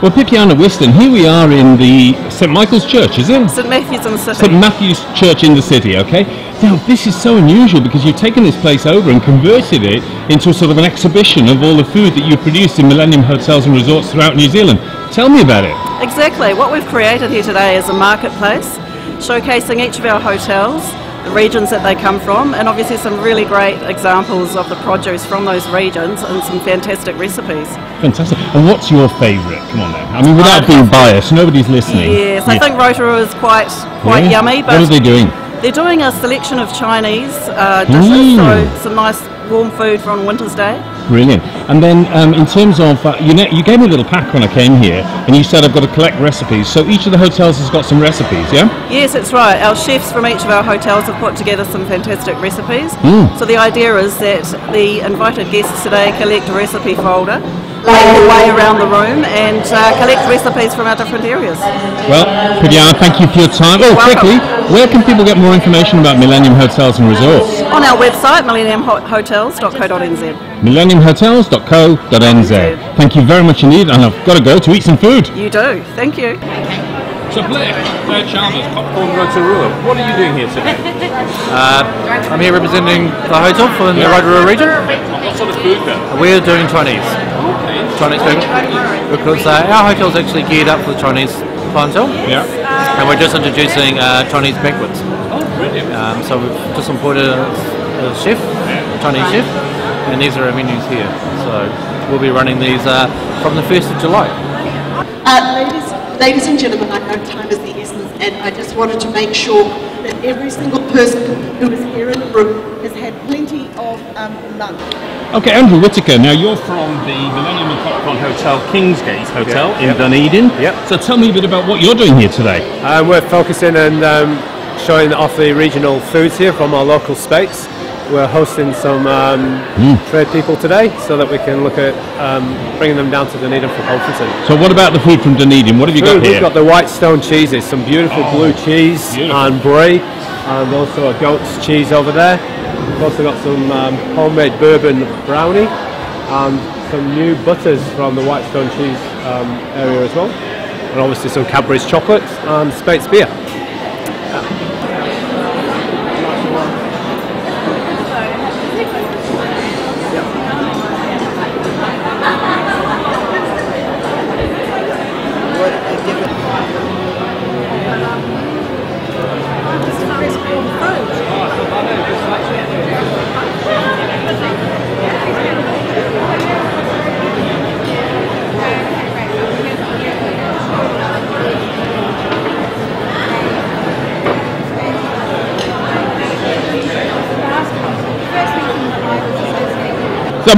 Well, Pipiana Whiston, here we are in the St Michael's Church, is it? St Matthew's in the city. St Matthew's Church in the city, okay? Now, this is so unusual because you've taken this place over and converted it into a sort of an exhibition of all the food that you produce in Millennium Hotels and Resorts throughout New Zealand. Tell me about it. Exactly. What we've created here today is a marketplace showcasing each of our hotels, the regions that they come from, and obviously some really great examples of the produce from those regions and some fantastic recipes. Fantastic. And what's your favourite? Come on then. I mean, without being biased, nobody's listening. Yes, I think Rotorua is quite quite Yeah? yummy, What are but they doing? they're doing a selection of Chinese uh, dishes, Mm. so some nice warm food from Winter's Day. Brilliant. And then, um, in terms of, uh, you, know, you gave me a little pack when I came here, and you said I've got to collect recipes. So each of the hotels has got some recipes, yeah? Yes, that's right. Our chefs from each of our hotels have put together some fantastic recipes. Mm. So the idea is that the invited guests today collect a recipe folder, make their way around the room, and uh, collect recipes from our different areas. Well, Pidiana, thank you for your time. Oh, welcome. quickly, where can people get more information about Millennium Hotels and Resorts? On our website, millenniumhotels.co.nz. millenniumhotels.co.nz. Thank you very much indeed, and I've got to go to eat some food. You do. Thank you. So Blair, Blair Chalmers, Copthorne Rotorua, what are you doing here today? Uh, I'm here representing the hotel for the Rotorua region. What sort of food then? We're doing Chinese. Chinese food. Because uh, our hotel's actually geared up for the Chinese clientele. Yeah. And we're just introducing uh, Chinese banquets. Oh, brilliant. Um, so we've just imported a, a chef, a Chinese chef, and these are our menus here. So we'll be running these uh, from the 1st of July. Uh, ladies, ladies and gentlemen, I know time is the essence, and I just wanted to make sure that every single person who is here in the room has had plenty of um, lunch. Okay, Andrew Whitaker, now you're from the Millennium and Copthorne Hotel, Kingsgate Hotel Yeah, in yeah. Dunedin. Yep. So tell me a bit about what you're doing here today. Um, we're focusing on um, showing off the regional foods here from our local space. We're hosting some um, trade people today so that we can look at um, bringing them down to Dunedin for conferencing. So what about the food from Dunedin? What have you got here? We've got the Whitestone cheeses, some beautiful Oh, blue cheese beautiful. and brie, and also a goat's cheese over there. We've also got some um, homemade bourbon brownie and some new butters from the Whitestone cheese um, area as well. And obviously some Cadbury's chocolates and Speight's beer.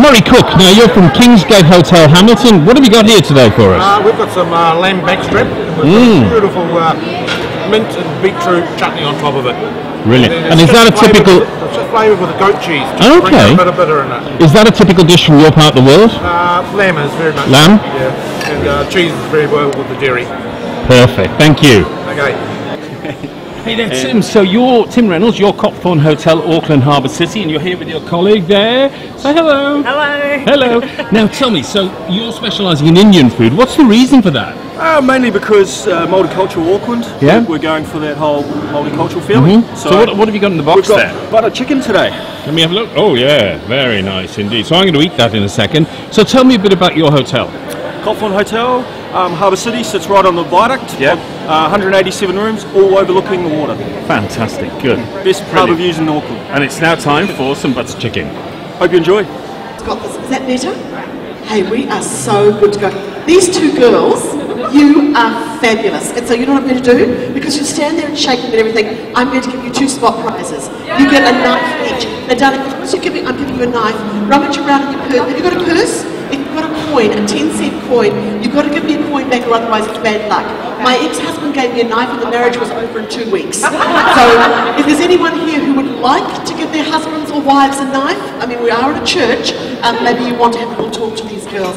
Murray Cook, now you're from Kingsgate Hotel Hamilton. What have you got here today for us? Uh, we've got some uh, lamb backstrap with Mm. beautiful uh, mint and beetroot chutney on top of it. Brilliant. then And is that a typical? with- It's just flavoured with a goat cheese. Okay. A bit of bitter in it. Is that a typical dish from your part of the world? Uh, lamb is very much. Lamb? Yeah. And uh, cheese is very well with the dairy. Perfect. Thank you. Okay. Hey there, Tim. So you're Tim Reynolds. You're Copthorne Hotel, Auckland Harbour City, and you're here with your colleague there. Say hello. Hello. Hello. now tell me. So you're specialising in Indian food. What's the reason for that? Uh, mainly because uh, multicultural Auckland. Yeah. We're going for that whole multicultural feeling. Mhm. So, what, what have you got in the box we've there? got butter chicken today. Let me have a look. Oh yeah, very nice indeed. So I'm going to eat that in a second. So tell me a bit about your hotel. Copthorne Hotel, um, Harbour City sits right on the viaduct. Yeah. Uh, 187 rooms, all overlooking the water. Fantastic. Good. Best harbour views in Auckland. And it's now time for some butter chicken. Hope you enjoy. It's got this. Is that better? Hey, we are so good to go. These two girls, you are fabulous. And so you know what I'm going to do? Because you stand there and shake and everything, I'm going to give you two spot prizes. You get a knife each. Now, darling, because you're giving, I'm giving you a knife, rummage around in your purse. Have you got a purse? If you've got a coin, a 10 cent coin, you've got to give me a coin back or otherwise it's bad luck. My ex-husband gave me a knife and the marriage was over in two weeks. So if there's anyone here who would like to give their husbands or wives a knife, I mean, we are at a church, um, maybe you want to have a little talk to these girls.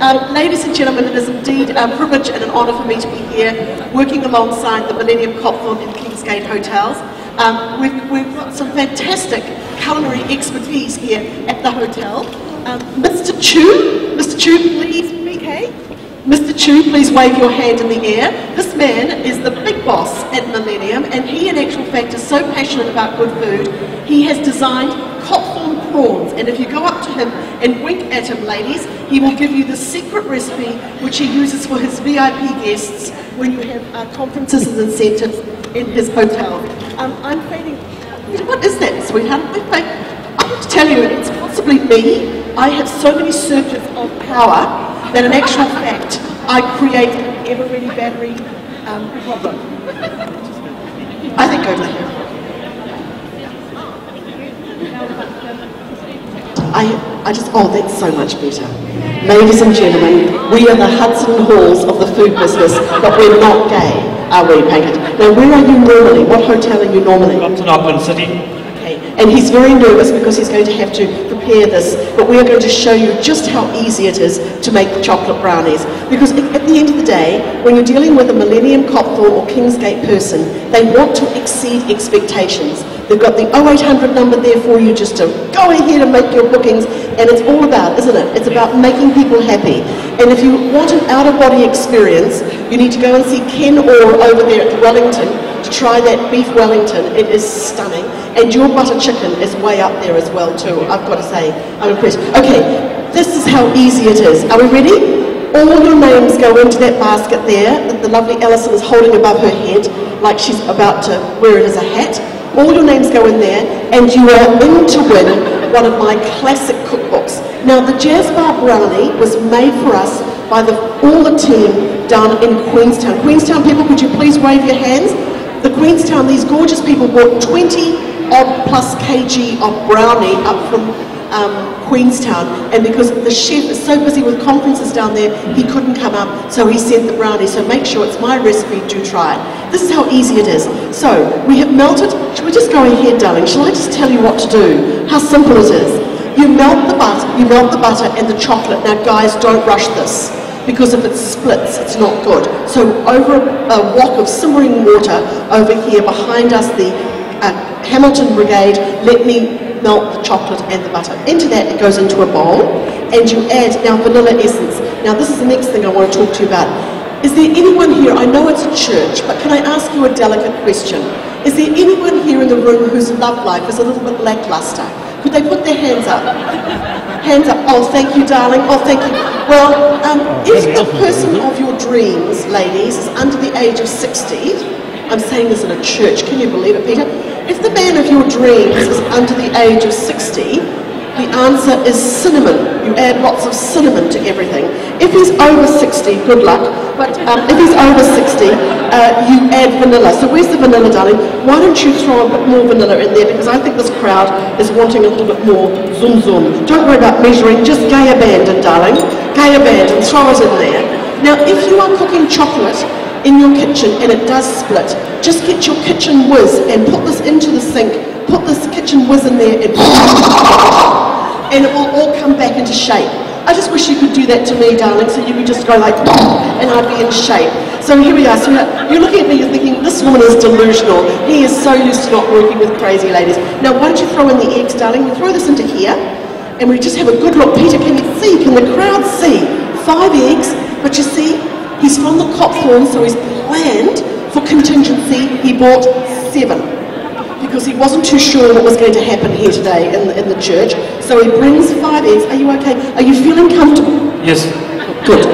Um, ladies and gentlemen, it is indeed a privilege and an honour for me to be here working alongside the Millennium Copthorne and Kingsgate hotels. Um, we've, we've got some fantastic culinary expertise here at the hotel. Um, Mr. Chu, Mr. Chu, please, BK. Mr. Chu, please wave your hand in the air. This man is the big boss at Millennium, and he, in actual fact, is so passionate about good food. He has designed Copthorne prawns, and if you go up to him and wink at him, ladies, he will give you the secret recipe which he uses for his VIP guests when you have uh, conferences and incentives in his hotel. Um, I'm feeling. What is that, sweetheart? I have to tell you, it's possibly me. I have so many surges of power that in actual fact I create an ever-ready battery um, problem. I think to here. I, I just, oh, that's so much better. Ladies and gentlemen, we are the Hudson Halls of the food business, but we're not gay, are we, Painted? Now, where are you normally? What hotel are you normally? Upton Upland City. And he's very nervous because he's going to have to prepare this, but we are going to show you just how easy it is to make chocolate brownies. Because at the end of the day, when you're dealing with a Millennium Copthorne or Kingsgate person, they want to exceed expectations. They've got the 0800 number there for you just to go ahead and make your bookings, and it's all about, isn't it? It's about making people happy. And if you want an out-of-body experience, you need to go and see Ken Orr over there at Wellington to try that beef Wellington. It is stunning. And your butter chicken is way up there as well too, I've got to say. I'm impressed. Okay, this is how easy it is. Are we ready? All your names go into that basket there that the lovely Alison is holding above her head like she's about to wear it as a hat. All your names go in there and you are in to win one of my classic cookbooks. Now the Jazz Bar Brownie was made for us by the, all the team down in Queenstown. Queenstown people, could you please wave your hands? The Queenstown, these gorgeous people brought 20 odd plus kg of brownie up from um, Queenstown, and because the chef is so busy with conferences down there, he couldn't come up, so he sent the brownie. So make sure it's my recipe, do try it. This is how easy it is. So we have melted, should we just go ahead, darling? Shall I just tell you what to do? How simple it is. You melt the butter, you melt the butter and the chocolate. Now guys, don't rush this because if it splits, it's not good. So over a, wok of simmering water over here behind us, the uh, Hamilton Brigade, let me melt the chocolate and the butter. Into that, it goes into a bowl, and you add now vanilla essence. Now, this is the next thing I want to talk to you about. Is there anyone here, I know it's a church, but can I ask you a delicate question? Is there anyone here in the room whose love life is a little bit lackluster? Could they put their hands up? Hands up. Oh, thank you, darling. Oh, thank you. Well, um, if the person of your dreams, ladies, is under the age of 60, I'm saying this in a church, can you believe it, Peter? If the man of your dreams is under the age of 60, the answer is cinnamon. You add lots of cinnamon to everything. If he's over 60, good luck. But um, if he's over 60, uh, you add vanilla. So where's the vanilla, darling? Why don't you throw a bit more vanilla in there? Because I think this crowd is wanting a little bit more zoom zoom. Don't worry about measuring, just gay abandon, darling. Gay abandon, throw it in there. Now, if you are cooking chocolate in your kitchen and it does split, just get your kitchen whiz and put this into the sink, put this kitchen whiz in there and, and it will all come back into shape. I just wish you could do that to me, darling, so you could just go like, and I'd be in shape. So here we are. So you're looking at me, you're thinking, this woman is delusional. He is so used to not working with crazy ladies. Now, why don't you throw in the eggs, darling? We throw this into here, and we just have a good look. Peter, can you see? Can the crowd see? Five eggs, but you see, He's from the Copthorne, so he's planned for contingency. He bought seven because he wasn't too sure what was going to happen here today in the, in the church. So he brings five eggs. Are you okay? Are you feeling comfortable? Yes. Good.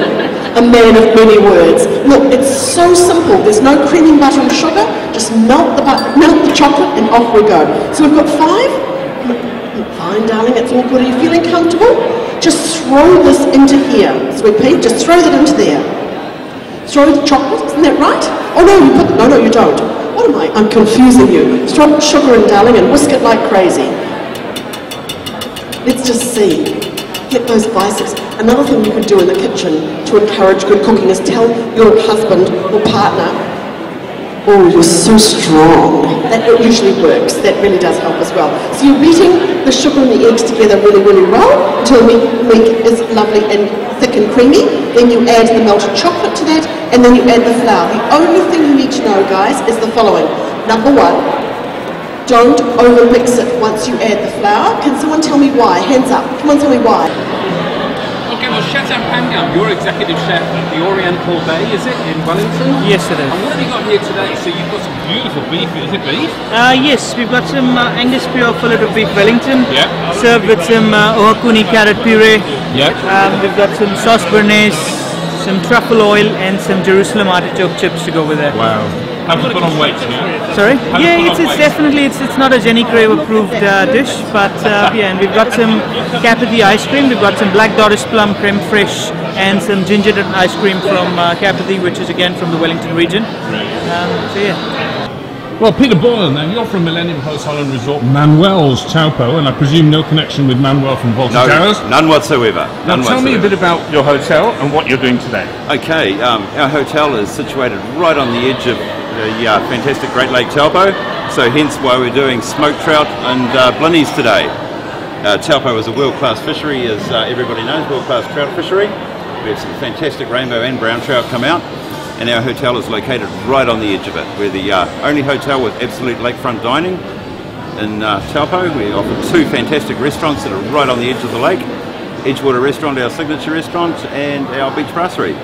A man of many words. Look, it's so simple. There's no creaming butter and sugar. Just melt the melt the chocolate, and off we go. So we've got five. Fine, darling. It's all good. Are you feeling comfortable? Just throw this into here, sweet pea. Just throw that into there throw the chocolate, isn't that right? Oh no, you put, no, no, you don't. What am I? I'm confusing you. Throw sugar in, darling, and whisk it like crazy. Let's just see. Get those biceps. Another thing you can do in the kitchen to encourage good cooking is tell your husband or partner Oh, you're so strong. That it usually works. That really does help as well. So you're beating the sugar and the eggs together really, really well until the meat is lovely and thick and creamy. Then you add the melted chocolate to that, and then you add the flour. The only thing you need to know, guys, is the following. Number one, don't overmix it once you add the flour. Can someone tell me why? Hands up. Come on, tell me why. I'll give a Chef Pangam, you're executive chef at the Oriental Bay, is it, in Wellington? Yes, it is. And what have you got here today? So you've got some beautiful beef, is it beef? Uh, yes, we've got some uh, Angus pure fillet of beef Wellington. Yeah. Served with some uh, Ohakune carrot puree. Yeah. Um, we've got some sauce béarnaise, some truffle oil, and some Jerusalem artichoke chips to go with it. Wow. Have you put on weight, yeah? Sorry? Have yeah, it's, it's definitely it's it's not a Jenny Craig approved uh, dish, but uh, yeah, and we've got some Kapiti ice cream. We've got some black Doris plum creme fraiche and some ginger ice cream from uh, Kapiti, which is again from the Wellington region. Um, so yeah. Well, Peter Boylan, then you're from Millennium Hotel and Resort Manuel's Taupo, and I presume no connection with Manuel from Fawlty No, Towers. none whatsoever. Now, None tell me a bit about your hotel and what you're doing today. Okay, um, our hotel is situated right on the edge of the uh, fantastic Great Lake Taupo, so hence why we're doing smoked trout and uh, blinis today. Uh, Taupo is a world-class fishery, as uh, everybody knows, world-class trout fishery. We have some fantastic rainbow and brown trout come out, and our hotel is located right on the edge of it. We're the uh, only hotel with absolute lakefront dining in uh, Taupo. We offer two fantastic restaurants that are right on the edge of the lake. Edgewater Restaurant, our signature restaurant, and our beach brasserie.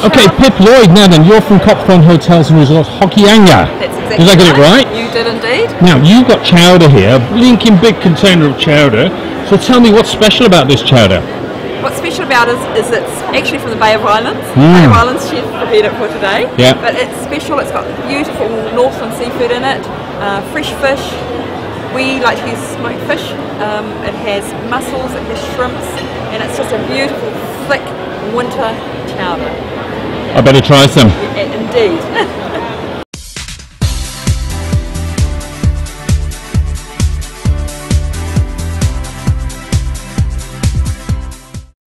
Okay, Pip Lloyd, now then, you're from Copthorne Hotels and Resorts, Hokianga. That's exactly Did I get it right? You did indeed. Now, you've got chowder here, a blinking big container of chowder. So tell me what's special about this chowder? What's special about it is, is it's actually from the Bay of Islands. Mm. Bay of Islands chef prepared it for today. Yeah. But it's special. It's got beautiful Northland seafood in it, uh, fresh fish. We like to use smoked fish. Um, it has mussels, it has shrimps, and it's just a beautiful, thick winter chowder. I better try some. Indeed.